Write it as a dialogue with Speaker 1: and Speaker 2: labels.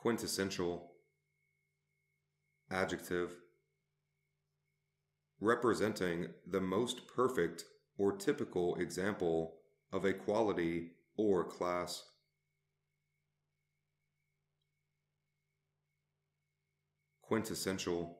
Speaker 1: quintessential, adjective, representing the most perfect or typical example of a quality or class. Quintessential